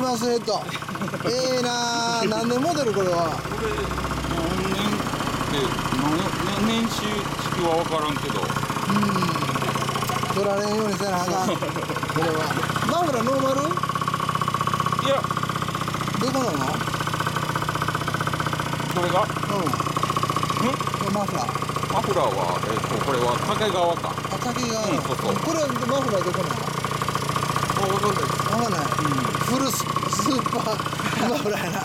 キマスヘッドええな何年モデルこれは。これ何年って何年年式は分からんけど。取られんようにせなあかん。これは。マフラーノーマル？いや。どこなの？これが？うん。マフラー。マフラーは、えっとこれは竹川か。あ竹が、うんそうそう。これはマフラーどこなの分かんな